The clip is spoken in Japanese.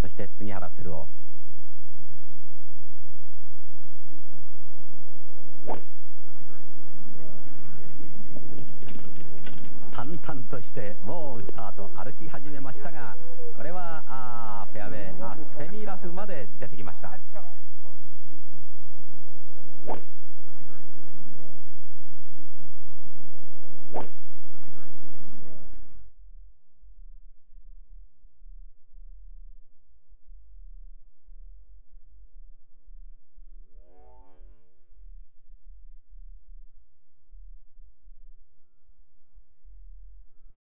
そして杉原輝夫。淡々としてもう打った後歩き始めましたがこれはあフェアウェイあセミラフまで出てきました。